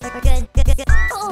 Good, good, good. Oh.